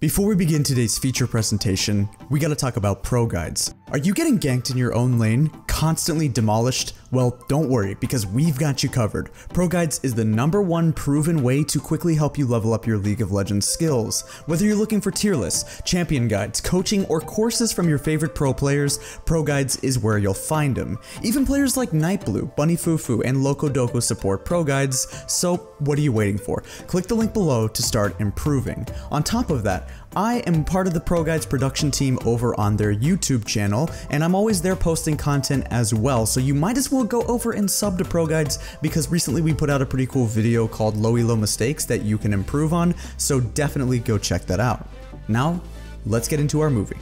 Before we begin today's feature presentation, we gotta talk about pro guides. Are you getting ganked in your own lane, constantly demolished? Well, don't worry, because we've got you covered. Pro Guides is the number one proven way to quickly help you level up your League of Legends skills. Whether you're looking for tier lists, champion guides, coaching, or courses from your favorite pro players, Pro Guides is where you'll find them. Even players like Nightblue, Bunny Fufu, and Loco Doco support Pro Guides, so what are you waiting for? Click the link below to start improving. On top of that, I am part of the Pro Guides production team over on their YouTube channel, and I'm always there posting content as well, so you might as well go over and sub to Pro Guides because recently we put out a pretty cool video called Low Elo Mistakes that you can improve on, so definitely go check that out. Now, let's get into our movie.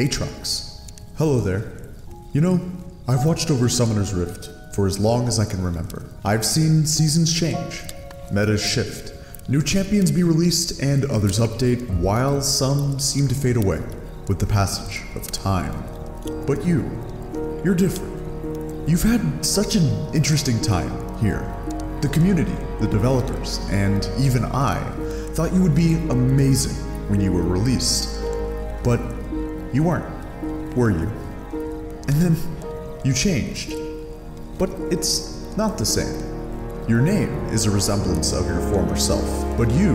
Aatrox. Hello there. You know, I've watched over Summoner's Rift for as long as I can remember. I've seen seasons change, metas shift, new champions be released, and others update, while some seem to fade away with the passage of time. But you, you're different. You've had such an interesting time here. The community, the developers, and even I thought you would be amazing when you were released. But you weren't, were you? And then you changed. But it's not the same. Your name is a resemblance of your former self, but you,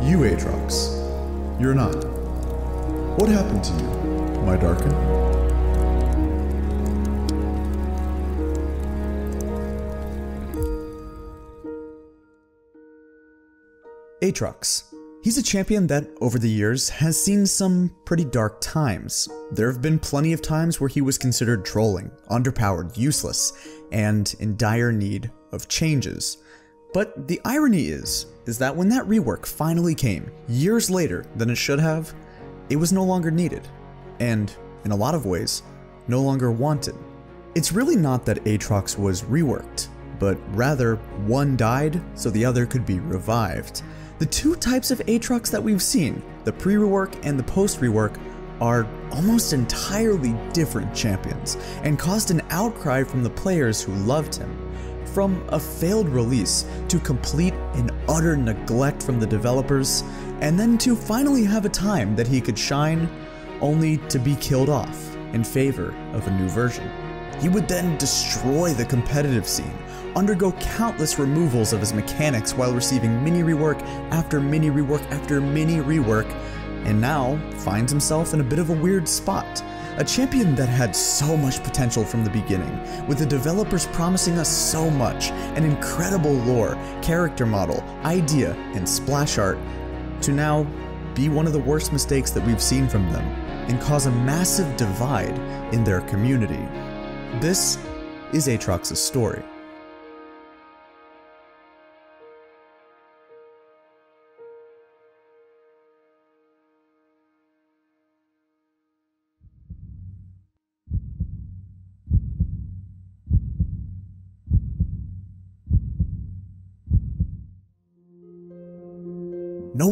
you Aatrox, you're not. What happened to you, my Darkin? Aatrox. He's a champion that, over the years, has seen some pretty dark times. There have been plenty of times where he was considered trolling, underpowered, useless, and in dire need of changes. But the irony is, is that when that rework finally came, years later than it should have, it was no longer needed, and, in a lot of ways, no longer wanted. It's really not that Aatrox was reworked, but rather one died so the other could be revived. The two types of Aatrox that we've seen, the pre-rework and the post-rework, are almost entirely different champions and caused an outcry from the players who loved him. From a failed release to complete and utter neglect from the developers, and then to finally have a time that he could shine, only to be killed off in favor of a new version. He would then destroy the competitive scene, undergo countless removals of his mechanics while receiving mini rework after mini rework after mini rework, and now finds himself in a bit of a weird spot. A champion that had so much potential from the beginning, with the developers promising us so much an incredible lore, character model, idea, and splash art, to now be one of the worst mistakes that we've seen from them and cause a massive divide in their community. This is Aatrox's story.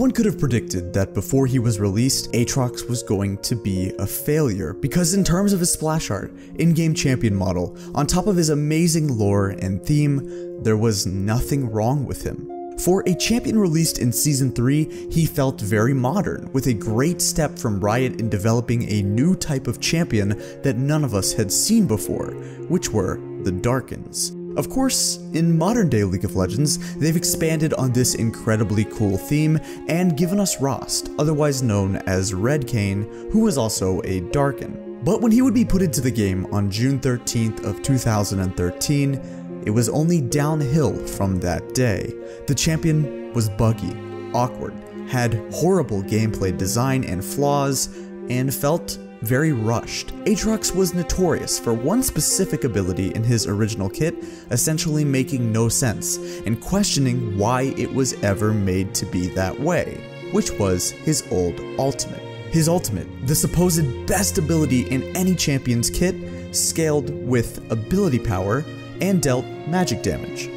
One could have predicted that before he was released, Aatrox was going to be a failure, because in terms of his splash art, in-game champion model, on top of his amazing lore and theme, there was nothing wrong with him. For a champion released in Season 3, he felt very modern, with a great step from Riot in developing a new type of champion that none of us had seen before, which were the Darkins. Of course, in modern day League of Legends, they've expanded on this incredibly cool theme and given us Rhaast, otherwise known as Red Kayn, who was also a Darkin. But when he would be put into the game on June 13th of 2013, it was only downhill from that day. The champion was buggy, awkward, had horrible gameplay design and flaws, and felt very rushed. Aatrox was notorious for one specific ability in his original kit essentially making no sense and questioning why it was ever made to be that way, which was his old ultimate. His ultimate, the supposed best ability in any champion's kit, scaled with ability power and dealt magic damage.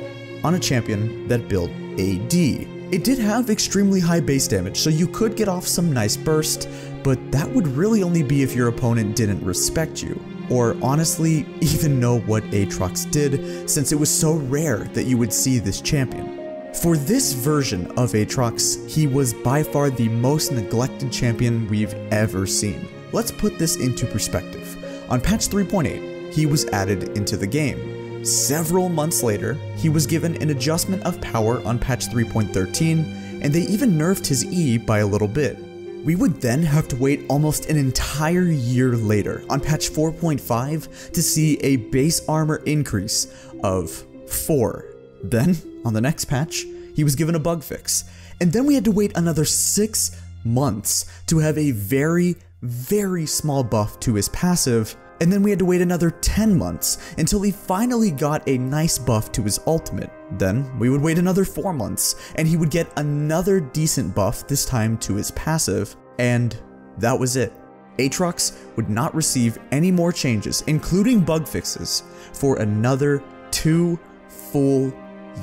on a champion that built AD. It did have extremely high base damage, so you could get off some nice burst, but that would really only be if your opponent didn't respect you, or honestly, even know what Aatrox did, since it was so rare that you would see this champion. For this version of Aatrox, he was by far the most neglected champion we've ever seen. Let's put this into perspective. On patch 3.8, he was added into the game. Several months later, he was given an adjustment of power on patch 3.13, and they even nerfed his E by a little bit. We would then have to wait almost an entire year later on patch 4.5 to see a base armor increase of 4. Then, on the next patch, he was given a bug fix, and then we had to wait another 6 months to have a very, very small buff to his passive, and then we had to wait another 10 months until he finally got a nice buff to his ultimate. Then we would wait another 4 months, and he would get another decent buff, this time to his passive, and that was it. Aatrox would not receive any more changes, including bug fixes, for another 2 full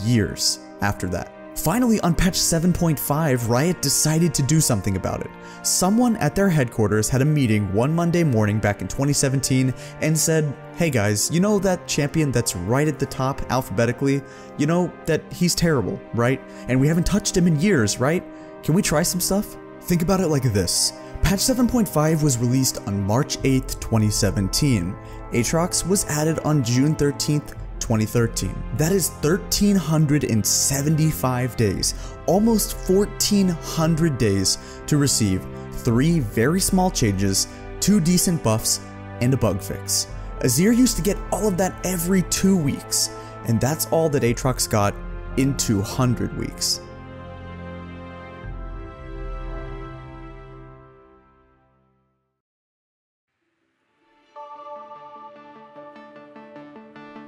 years after that. Finally, on patch 7.5, Riot decided to do something about it. Someone at their headquarters had a meeting one Monday morning back in 2017 and said, hey guys, you know that champion that's right at the top alphabetically? You know that he's terrible, right? And we haven't touched him in years, right? Can we try some stuff? Think about it like this. Patch 7.5 was released on March 8th, 2017. Aatrox was added on June 13th, 2013. That is 1,375 days, almost 1,400 days to receive three very small changes, two decent buffs, and a bug fix. Azir used to get all of that every two weeks, and that's all that Aatrox got in 200 weeks.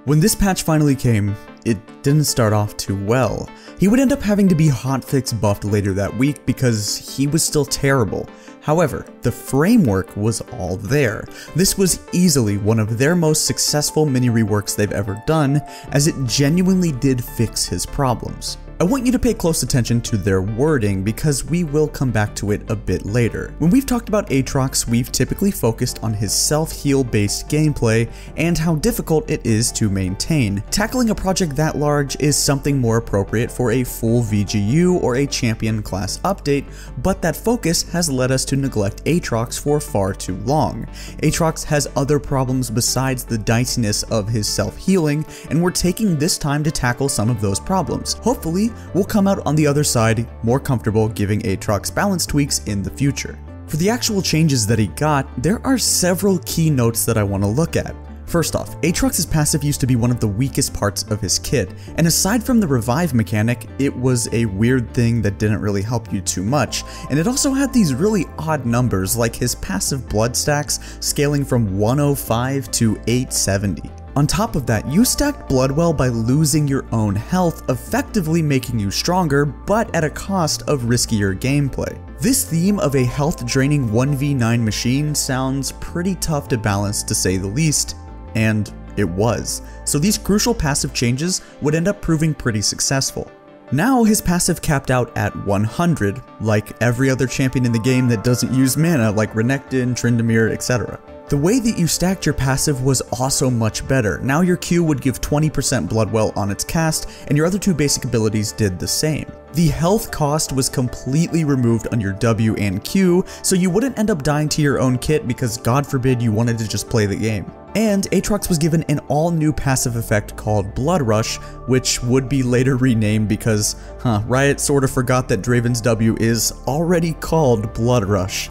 When this patch finally came, it didn't start off too well. He would end up having to be hotfix buffed later that week because he was still terrible. However, the framework was all there. This was easily one of their most successful mini reworks they've ever done, as it genuinely did fix his problems. I want you to pay close attention to their wording because we will come back to it a bit later. When we've talked about Aatrox, we've typically focused on his self-heal based gameplay and how difficult it is to maintain. Tackling a project that large is something more appropriate for a full VGU or a champion class update, but that focus has led us to neglect Aatrox for far too long. Aatrox has other problems besides the diciness of his self-healing, and we're taking this time to tackle some of those problems. Hopefully, will come out on the other side more comfortable giving Aatrox balance tweaks in the future. For the actual changes that he got, there are several key notes that I want to look at. First off, Aatrox's passive used to be one of the weakest parts of his kit, and aside from the revive mechanic, it was a weird thing that didn't really help you too much, and it also had these really odd numbers like his passive blood stacks scaling from 105 to 870. On top of that, you stacked Bloodwell by losing your own health, effectively making you stronger, but at a cost of riskier gameplay. This theme of a health draining 1v9 machine sounds pretty tough to balance to say the least, and it was. So these crucial passive changes would end up proving pretty successful. Now his passive capped out at 100, like every other champion in the game that doesn't use mana like Renekton, Tryndamere, etc. The way that you stacked your passive was also much better. Now your Q would give 20% Bloodwell on its cast, and your other two basic abilities did the same. The health cost was completely removed on your W and Q, so you wouldn't end up dying to your own kit because god forbid you wanted to just play the game. And Aatrox was given an all new passive effect called Blood Rush, which would be later renamed because, huh, Riot sort of forgot that Draven's W is already called Blood Rush.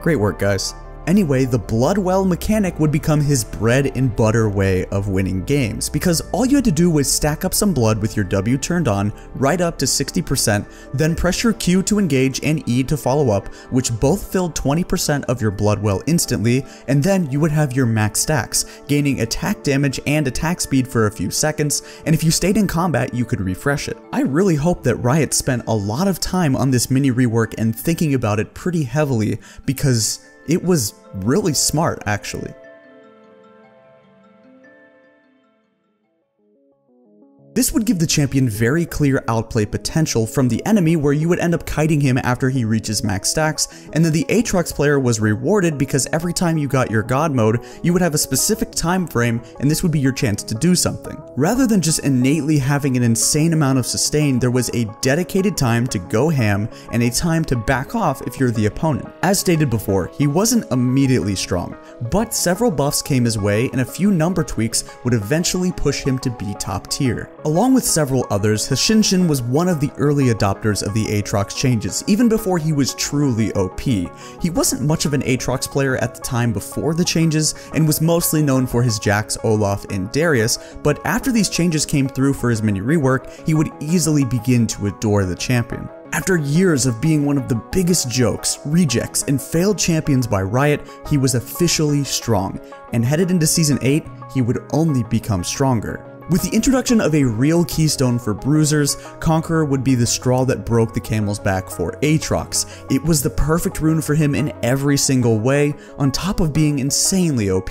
Great work guys. Anyway, the Bloodwell mechanic would become his bread and butter way of winning games, because all you had to do was stack up some blood with your W turned on, right up to 60%, then press your Q to engage and E to follow up, which both filled 20% of your Bloodwell instantly, and then you would have your max stacks, gaining attack damage and attack speed for a few seconds, and if you stayed in combat, you could refresh it. I really hope that Riot spent a lot of time on this mini rework and thinking about it pretty heavily, because it was really smart, actually. This would give the champion very clear outplay potential from the enemy where you would end up kiting him after he reaches max stacks, and then the Aatrox player was rewarded because every time you got your god mode, you would have a specific time frame and this would be your chance to do something. Rather than just innately having an insane amount of sustain, there was a dedicated time to go ham and a time to back off if you're the opponent. As stated before, he wasn't immediately strong, but several buffs came his way and a few number tweaks would eventually push him to be top tier. Along with several others, Hashinshin was one of the early adopters of the Aatrox changes, even before he was truly OP. He wasn't much of an Aatrox player at the time before the changes, and was mostly known for his Jax, Olaf, and Darius, but after these changes came through for his mini rework, he would easily begin to adore the champion. After years of being one of the biggest jokes, rejects, and failed champions by Riot, he was officially strong, and headed into Season 8, he would only become stronger. With the introduction of a real keystone for bruisers, Conqueror would be the straw that broke the camel's back for Aatrox. It was the perfect rune for him in every single way, on top of being insanely OP.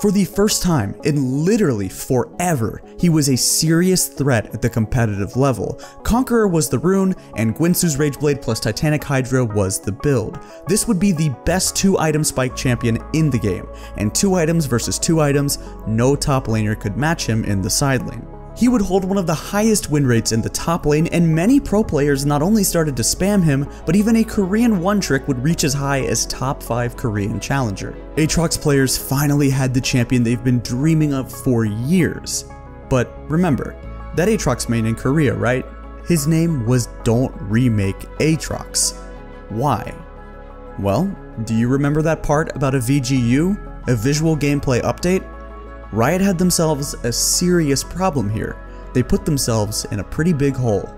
For the first time in literally forever, he was a serious threat at the competitive level. Conqueror was the rune, and Guinsoo's Rageblade plus Titanic Hydra was the build. This would be the best two item spike champion in the game, and two items versus two items, no top laner could match him in the side lane. He would hold one of the highest win rates in the top lane, and many pro players not only started to spam him, but even a Korean one trick would reach as high as top 5 Korean challenger. Aatrox players finally had the champion they've been dreaming of for years. But remember, that Aatrox main in Korea, right? His name was Don't Remake Aatrox. Why? Well, do you remember that part about a VGU? A visual gameplay update? Riot had themselves a serious problem here. They put themselves in a pretty big hole.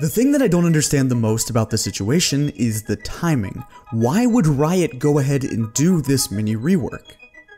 The thing that I don't understand the most about the situation is the timing. Why would Riot go ahead and do this mini rework?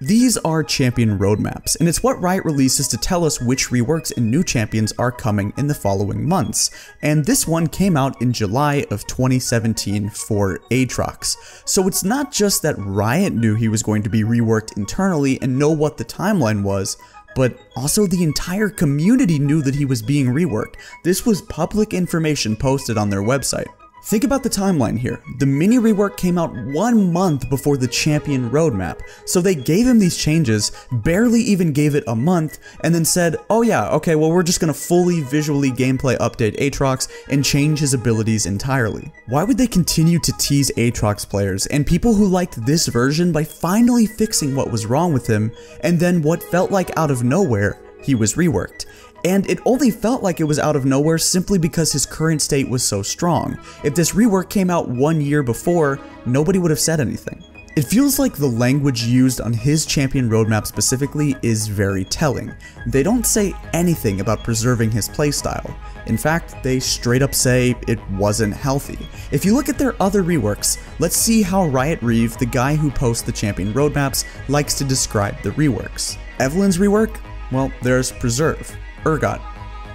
These are champion roadmaps, and it's what Riot releases to tell us which reworks and new champions are coming in the following months, and this one came out in July of 2017 for Aatrox. So it's not just that Riot knew he was going to be reworked internally and know what the timeline was, but also the entire community knew that he was being reworked. This was public information posted on their website. Think about the timeline here. The mini rework came out one month before the champion roadmap, so they gave him these changes, barely even gave it a month, and then said, oh yeah, okay, well we're just gonna fully visually gameplay update Aatrox and change his abilities entirely. Why would they continue to tease Aatrox players and people who liked this version by finally fixing what was wrong with him, and then what felt like out of nowhere, he was reworked? And it only felt like it was out of nowhere simply because his current state was so strong. If this rework came out one year before, nobody would have said anything. It feels like the language used on his champion roadmap specifically is very telling. They don't say anything about preserving his playstyle. In fact, they straight up say it wasn't healthy. If you look at their other reworks, let's see how Riot Reav3, the guy who posts the champion roadmaps, likes to describe the reworks. Evelynn's rework? Well, there's Preserve. Urgot,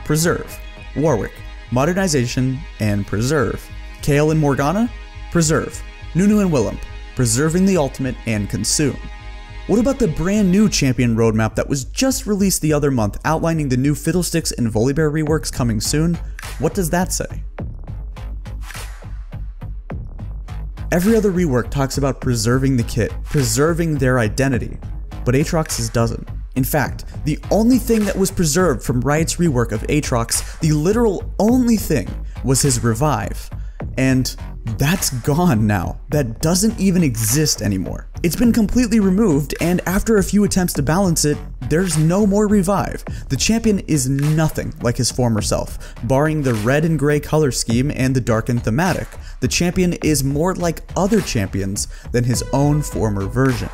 Preserve, Warwick, Modernization, and Preserve. Kayle and Morgana, Preserve. Nunu and Willump, Preserving the Ultimate and Consume. What about the brand new Champion roadmap that was just released the other month outlining the new Fiddlesticks and Volibear reworks coming soon? What does that say? Every other rework talks about preserving the kit, preserving their identity, but Aatrox's doesn't. In fact, the only thing that was preserved from Riot's rework of Aatrox, the literal only thing, was his revive. And that's gone now. That doesn't even exist anymore. It's been completely removed, and after a few attempts to balance it, there's no more revive. The champion is nothing like his former self, barring the red and gray color scheme and the Darkin thematic. The champion is more like other champions than his own former version.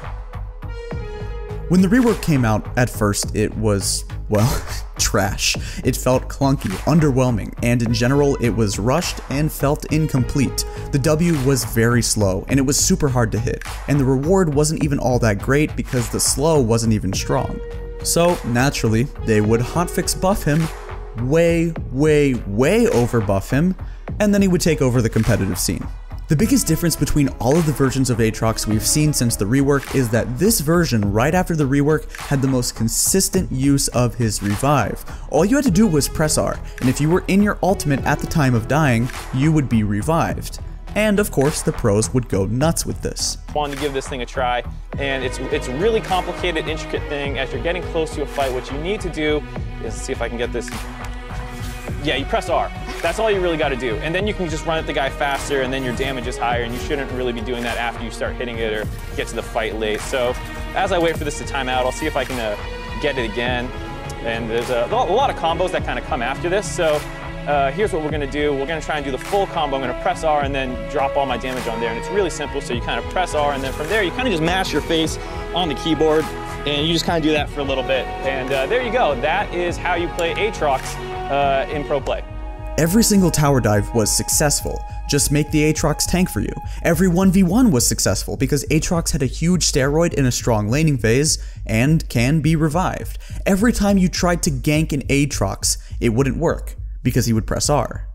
When the rework came out, at first it was, well, trash. It felt clunky, underwhelming, and in general it was rushed and felt incomplete. The W was very slow, and it was super hard to hit, and the reward wasn't even all that great because the slow wasn't even strong. So, naturally, they would hotfix buff him, way, way, way over buff him, and then he would take over the competitive scene. The biggest difference between all of the versions of Aatrox we've seen since the rework is that this version, right after the rework, had the most consistent use of his revive. All you had to do was press R, and if you were in your ultimate at the time of dying, you would be revived. And of course, the pros would go nuts with this. Wanted to give this thing a try, and it's it's really complicated, intricate thing. As you're getting close to a fight, what you need to do is see if I can get this. Yeah, you press R. That's all you really got to do. And then you can just run at the guy faster, and then your damage is higher, and you shouldn't really be doing that after you start hitting it or get to the fight late. So as I wait for this to time out, I'll see if I can uh, get it again. And there's a, a lot of combos that kind of come after this, so uh, here's what we're gonna do. We're gonna try and do the full combo. I'm gonna press R and then drop all my damage on there. And it's really simple. So you kind of press R and then from there, you kind of just mash your face on the keyboard and you just kind of do that for a little bit. And uh, there you go. That is how you play Aatrox uh, in Pro Play. Every single tower dive was successful. Just make the Aatrox tank for you. Every 1v1 was successful because Aatrox had a huge steroid in a strong laning phase and can be revived. Every time you tried to gank an Aatrox, it wouldn't work because he would press R.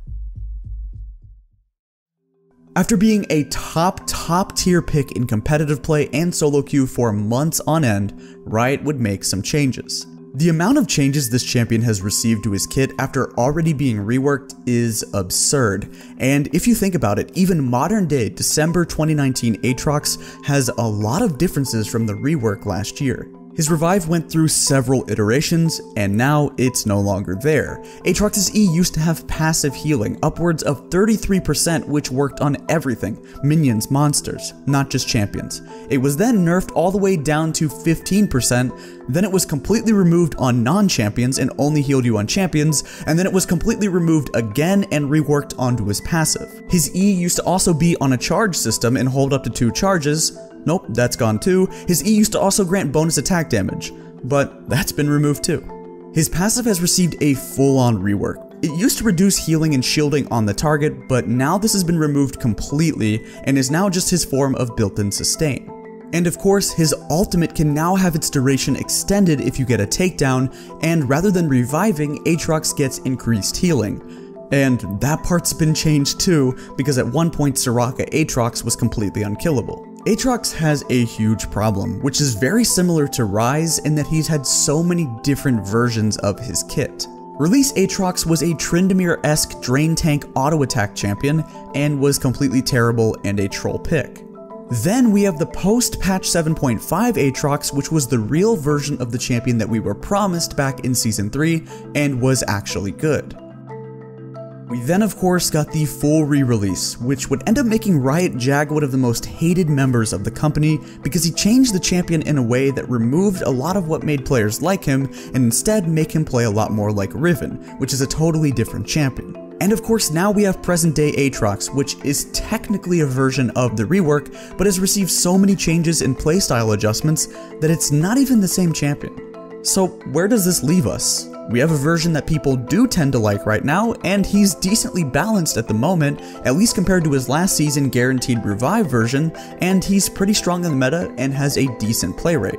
After being a top, top tier pick in competitive play and solo queue for months on end, Riot would make some changes. The amount of changes this champion has received to his kit after already being reworked is absurd, and if you think about it, even modern day December 2019 Aatrox has a lot of differences from the rework last year. His revive went through several iterations, and now it's no longer there. Aatrox's E used to have passive healing, upwards of 33% which worked on everything, minions, monsters, not just champions. It was then nerfed all the way down to 15%, then it was completely removed on non-champions and only healed you on champions, and then it was completely removed again and reworked onto his passive. His E used to also be on a charge system and hold up to two charges, Nope, that's gone too. His E used to also grant bonus attack damage, but that's been removed too. His passive has received a full-on rework. It used to reduce healing and shielding on the target, but now this has been removed completely and is now just his form of built-in sustain. And of course, his ultimate can now have its duration extended if you get a takedown, and rather than reviving, Aatrox gets increased healing. And that part's been changed too, because at one point Soraka Aatrox was completely unkillable. Aatrox has a huge problem, which is very similar to Ryze in that he's had so many different versions of his kit. Release Aatrox was a Tryndamere-esque drain tank auto attack champion and was completely terrible and a troll pick. Then we have the post patch 7.5 Aatrox, which was the real version of the champion that we were promised back in season 3 and was actually good. We then of course got the full re-release, which would end up making Riot Jag one of the most hated members of the company because he changed the champion in a way that removed a lot of what made players like him and instead make him play a lot more like Riven, which is a totally different champion. And of course now we have present day Aatrox, which is technically a version of the rework, but has received so many changes and playstyle adjustments that it's not even the same champion. So where does this leave us? We have a version that people do tend to like right now, and he's decently balanced at the moment, at least compared to his last season guaranteed revive version, and he's pretty strong in the meta and has a decent play rate.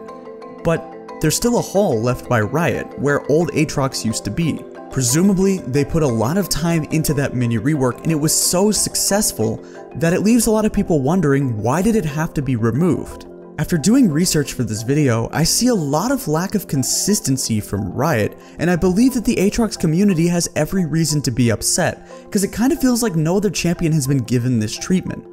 But there's still a hole left by Riot, where old Aatrox used to be. Presumably, they put a lot of time into that mini rework and it was so successful that it leaves a lot of people wondering why did it have to be removed? After doing research for this video, I see a lot of lack of consistency from Riot, and I believe that the Aatrox community has every reason to be upset, because it kind of feels like no other champion has been given this treatment.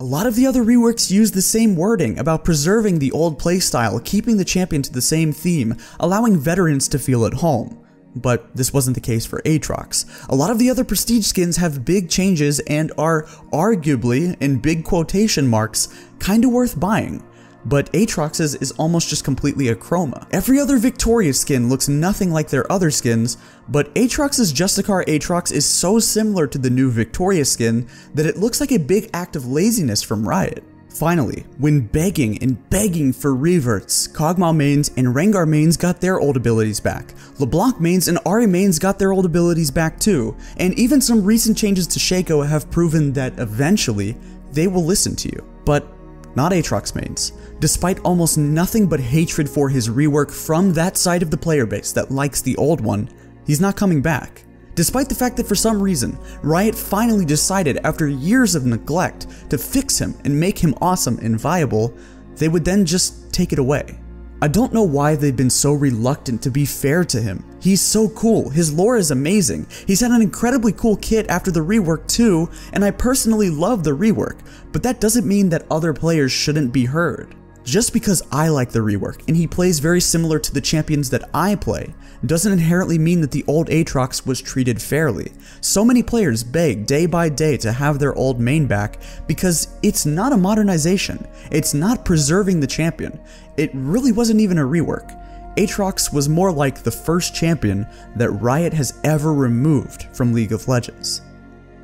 A lot of the other reworks use the same wording about preserving the old playstyle, keeping the champion to the same theme, allowing veterans to feel at home. But this wasn't the case for Aatrox. A lot of the other prestige skins have big changes and are arguably, in big quotation marks, kinda worth buying. But Aatrox's is almost just completely a chroma. Every other Victorious skin looks nothing like their other skins, but Aatrox's Justicar Aatrox is so similar to the new Victorious skin that it looks like a big act of laziness from Riot. Finally, when begging and begging for reverts, Kog'Maw mains and Rengar mains got their old abilities back. LeBlanc mains and Ahri mains got their old abilities back too, and even some recent changes to Shaco have proven that eventually, they will listen to you. But not Aatrox mains. Despite almost nothing but hatred for his rework from that side of the player base that likes the old one, he's not coming back. Despite the fact that for some reason, Riot finally decided after years of neglect to fix him and make him awesome and viable, they would then just take it away. I don't know why they've been so reluctant to be fair to him. He's so cool, his lore is amazing, he's had an incredibly cool kit after the rework too, and I personally love the rework, but that doesn't mean that other players shouldn't be heard. Just because I like the rework and he plays very similar to the champions that I play, doesn't inherently mean that the old Aatrox was treated fairly. So many players beg day by day to have their old main back because it's not a modernization, it's not preserving the champion, it really wasn't even a rework. Aatrox was more like the first champion that Riot has ever removed from League of Legends.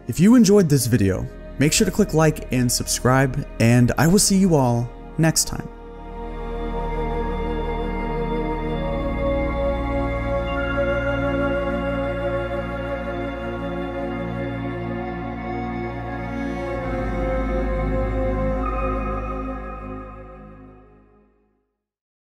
If you enjoyed this video, make sure to click like and subscribe, and I will see you all next time.